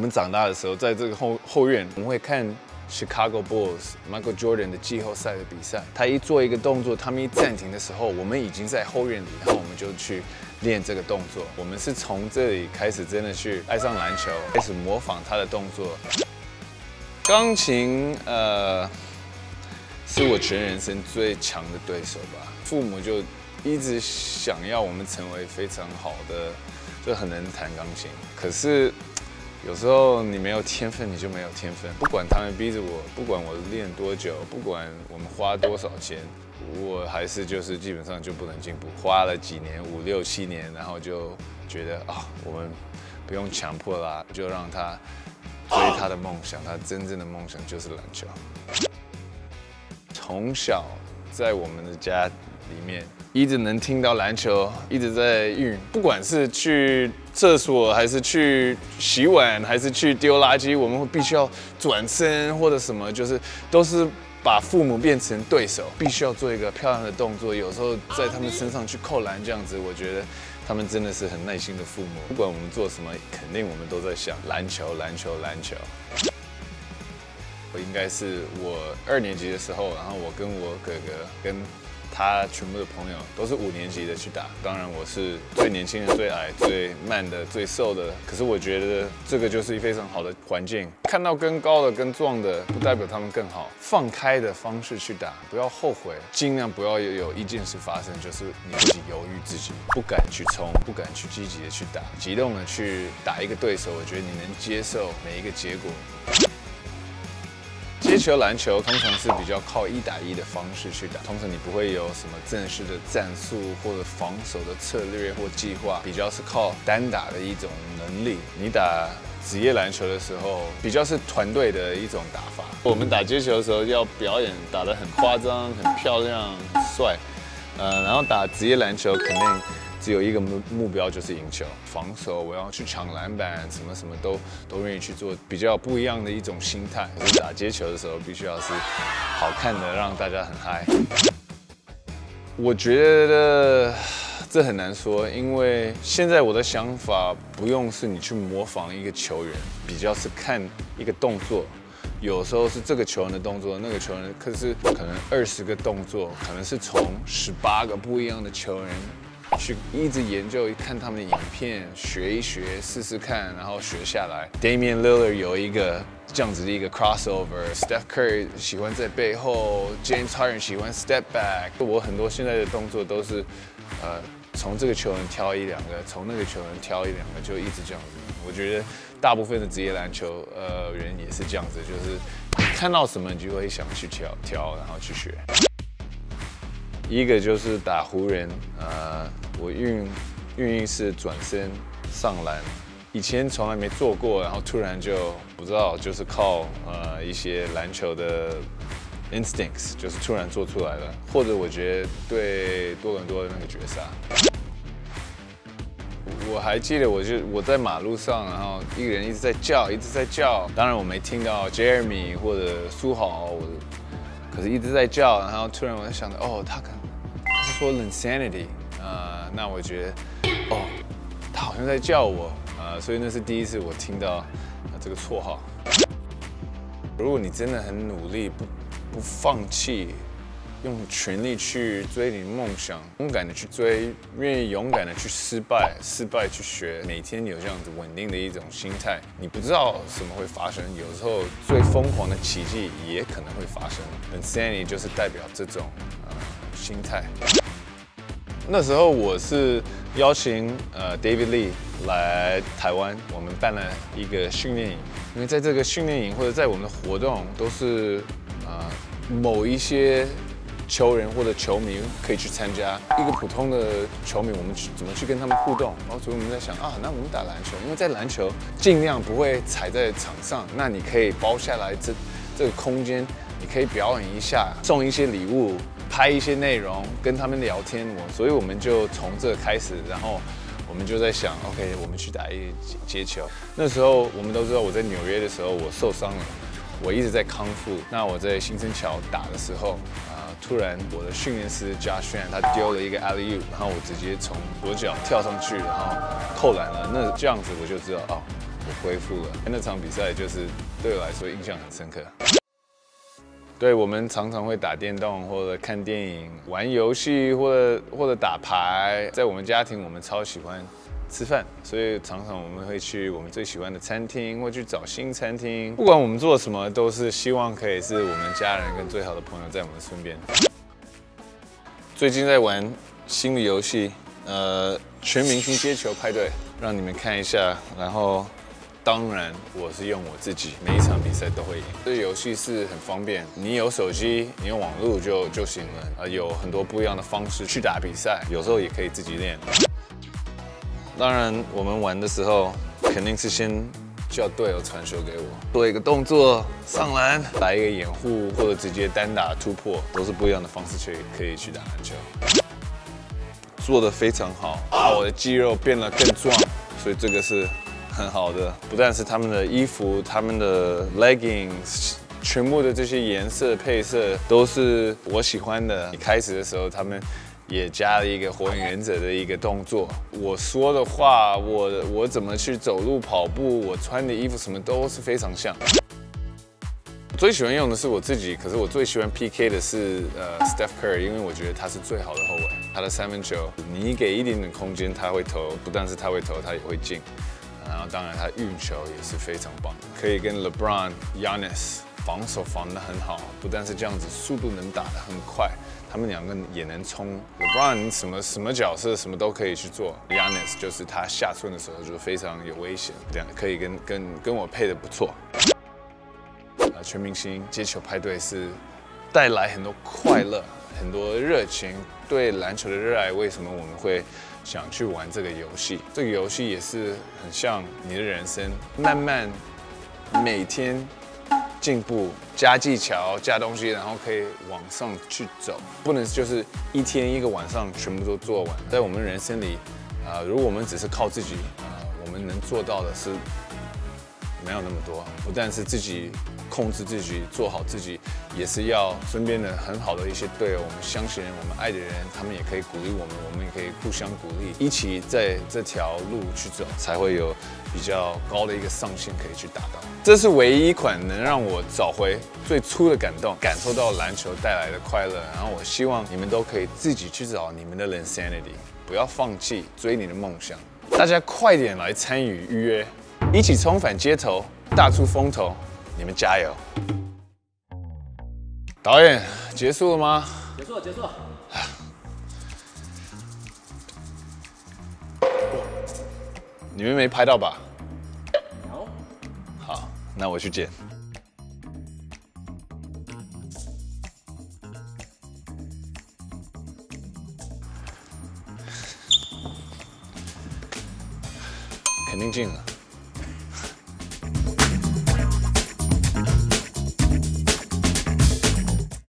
我们长大的时候，在这个后后院，我们会看 Chicago Bulls Michael Jordan 的季后赛的比赛。他一做一个动作，他们一暂停的时候，我们已经在后院里，然后我们就去练这个动作。我们是从这里开始，真的去爱上篮球，开始模仿他的动作。钢琴，呃，是我全人生最强的对手吧。父母就一直想要我们成为非常好的，就很能弹钢琴。可是有时候你没有天分，你就没有天分。不管他们逼着我，不管我练多久，不管我们花多少钱，我还是就是基本上就不能进步。花了几年，五六七年，然后就觉得啊，我们不用强迫啦，就让他。追他的梦想，他真正的梦想就是篮球。从小在我们的家里面，一直能听到篮球一直在运，不管是去厕所，还是去洗碗，还是去丢垃圾，我们会必须要转身或者什么，就是都是把父母变成对手，必须要做一个漂亮的动作。有时候在他们身上去扣篮，这样子，我觉得。他们真的是很耐心的父母，不管我们做什么，肯定我们都在想篮球，篮球，篮球。我应该是我二年级的时候，然后我跟我哥哥跟。他全部的朋友都是五年级的去打，当然我是最年轻的、最矮、最慢的、最瘦的。可是我觉得这个就是一非常好的环境，看到更高的、更壮的，不代表他们更好。放开的方式去打，不要后悔，尽量不要有一件事发生，就是你自己犹豫自己，不敢去冲，不敢去积极的去打，激动的去打一个对手。我觉得你能接受每一个结果。球篮球通常是比较靠一打一的方式去打，通常你不会有什么正式的战术或者防守的策略或计划，比较是靠单打的一种能力。你打职业篮球的时候，比较是团队的一种打法。我们打街球的时候要表演打得很夸张、很漂亮、帅，呃，然后打职业篮球肯定。只有一个目目标就是赢球，防守我要去抢篮板，什么什么都都愿意去做，比较不一样的一种心态。就是打接球的时候，必须要是好看的，让大家很嗨。我觉得这很难说，因为现在我的想法不用是你去模仿一个球员，比较是看一个动作，有时候是这个球员的动作，那个球员可是可能二十个动作，可能是从十八个不一样的球员。去一直研究，看他们的影片，学一学，试试看，然后学下来。Damian Lillard 有一个这样子的一个 crossover，Steph Curry 喜欢在背后，James Harden 喜欢 step back。我很多现在的动作都是，呃，从这个球员挑一两个，从那个球员挑一两个，就一直这样子。我觉得大部分的职业篮球呃人也是这样子，就是看到什么你就会想去挑挑，然后去学。一个就是打湖人，呃，我运运运是转身上篮，以前从来没做过，然后突然就不知道，就是靠呃一些篮球的 instincts，就是突然做出来了。或者我觉得对多伦多的那个绝杀，我还记得，我就我在马路上，然后一个人一直在叫，一直在叫，当然我没听到 Jeremy 或者苏豪，我可是一直在叫，然后突然我就想到，哦，他可能。说 insanity，呃，那我觉得，哦，他好像在叫我，呃，所以那是第一次我听到这个绰号。如果你真的很努力，不不放弃，用全力去追你的梦想，勇敢的去追，愿意勇敢的去失败，失败去学，每天有这样子稳定的一种心态，你不知道什么会发生，有时候最疯狂的奇迹也可能会发生。insanity 就是代表这种呃心态。那时候我是邀请呃 David Lee 来台湾，我们办了一个训练营。因为在这个训练营或者在我们的活动，都是呃某一些球员或者球迷可以去参加。一个普通的球迷，我们去怎么去跟他们互动？然后所以我们在想啊，那我们打篮球，因为在篮球尽量不会踩在场上，那你可以包下来这这个空间，你可以表演一下，送一些礼物。拍一些内容，跟他们聊天，我所以我们就从这开始，然后我们就在想，OK，我们去打一接球。那时候我们都知道，我在纽约的时候我受伤了，我一直在康复。那我在新生桥打的时候，啊，突然我的训练师加炫他丢了一个 alley oop，然后我直接从左脚跳上去，然后扣篮了。那这样子我就知道，哦，我恢复了。那场比赛就是对我来说印象很深刻。对我们常常会打电动，或者看电影、玩游戏，或者或者打牌。在我们家庭，我们超喜欢吃饭，所以常常我们会去我们最喜欢的餐厅，或去找新餐厅。不管我们做什么，都是希望可以是我们家人跟最好的朋友在我们身边。最近在玩新的游戏，呃，全明星接球派对，让你们看一下，然后。当然，我是用我自己，每一场比赛都会赢。这游戏是很方便，你有手机，你用网络就就行了。呃，有很多不一样的方式去打比赛，有时候也可以自己练。当然，我们玩的时候肯定是先叫队友传球给我，做一个动作上篮，来一个掩护，或者直接单打突破，都是不一样的方式去可以去打篮球。做的非常好，把我的肌肉变得更壮，所以这个是。很好的，不但是他们的衣服，他们的 leggings，全部的这些颜色配色都是我喜欢的。一开始的时候，他们也加了一个火影忍者的一个动作。我说的话，我我怎么去走路、跑步，我穿的衣服什么都是非常像。最喜欢用的是我自己，可是我最喜欢 PK 的是呃 Steph Curry，因为我觉得他是最好的后卫。他的三分球，你给一点点空间，他会投，不但是他会投，他也会进。然后，当然他运球也是非常棒，可以跟 LeBron、Yanis 防守防得很好，不但是这样子，速度能打得很快，他们两个也能冲。LeBron 什么什么角色什么都可以去做，Yanis 就是他下村的时候就非常有危险，这样可以跟跟跟我配的不错。啊，全明星接球派对是带来很多快乐。很多热情，对篮球的热爱，为什么我们会想去玩这个游戏？这个游戏也是很像你的人生，慢慢每天进步，加技巧，加东西，然后可以往上去走，不能就是一天一个晚上全部都做完。在我们人生里，啊，如果我们只是靠自己，啊，我们能做到的是。没有那么多，不但是自己控制自己，做好自己，也是要身边的很好的一些队友，我们相信，我们爱的人，他们也可以鼓励我们，我们也可以互相鼓励，一起在这条路去走，才会有比较高的一个上限可以去达到。这是唯一一款能让我找回最初的感动，感受到篮球带来的快乐。然后我希望你们都可以自己去找你们的 insanity，不要放弃追你的梦想。大家快点来参与预约。一起重返街头，大出风头，你们加油！导演，结束了吗？结束了，结束了。你们没拍到吧？有。好，那我去剪。肯定进了。